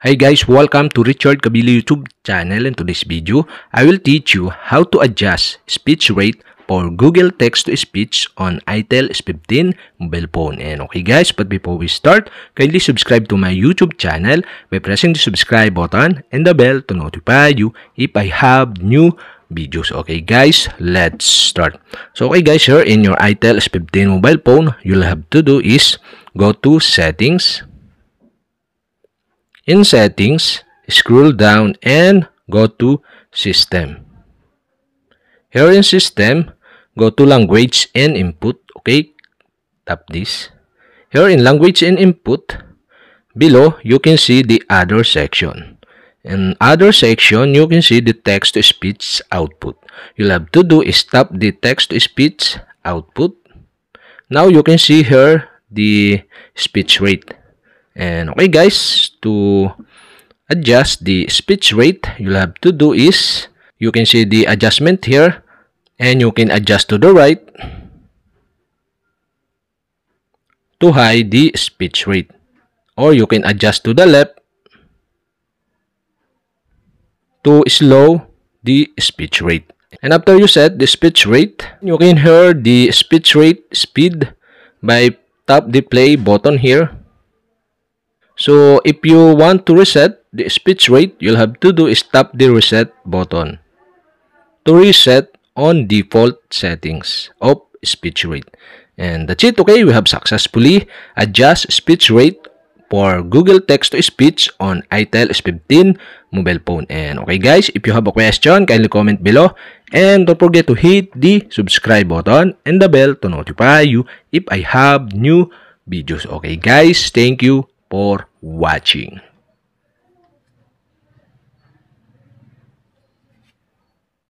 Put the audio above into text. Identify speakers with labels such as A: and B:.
A: Hi guys, welcome to Richard Kabili YouTube channel and today's video, I will teach you how to adjust speech rate for Google Text-to-Speech on ITEL S15 mobile phone. And okay guys, but before we start, kindly subscribe to my YouTube channel by pressing the subscribe button and the bell to notify you if I have new videos. Okay guys, let's start. So okay guys, here in your ITEL S15 mobile phone, you'll have to do is go to settings, In Settings, scroll down and go to System. Here in System, go to Language and Input. Okay, tap this. Here in Language and Input, below you can see the Other section. In Other section, you can see the text-to-speech output. You'll have to do is tap the text-to-speech output. Now you can see here the speech rate. And okay guys, to adjust the speech rate, you'll have to do is, you can see the adjustment here, and you can adjust to the right to hide the speech rate. Or you can adjust to the left to slow the speech rate. And after you set the speech rate, you can hear the speech rate speed by tap the play button here So, if you want to reset the speech rate, you'll have to do is tap the reset button to reset on default settings of speech rate. And that's it, okay? We have successfully adjust speech rate for Google Text-to-Speech on ITEL S15 mobile phone. And okay guys, if you have a question, kindly comment below. And don't forget to hit the subscribe button and the bell to notify you if I have new videos. Okay guys, thank you for watching.